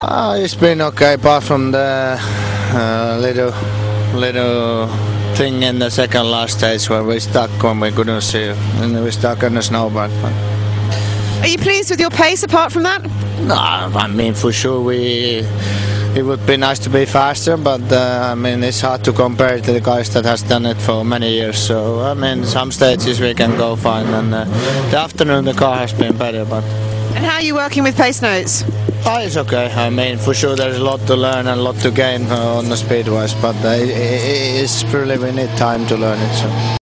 Uh, it's been okay, apart from the uh, little little thing in the second last stage where we stuck when we couldn't see, and we stuck in the snowbank. Are you pleased with your pace apart from that? No, I mean for sure we. It would be nice to be faster, but uh, I mean it's hard to compare to the guys that has done it for many years. So I mean some stages we can go fine, and uh, the afternoon the car has been better, but. And how are you working with pace notes? Oh, it's okay. I mean, for sure, there's a lot to learn and a lot to gain uh, on the speedwise, but uh, it, it, it's really we need time to learn it. So.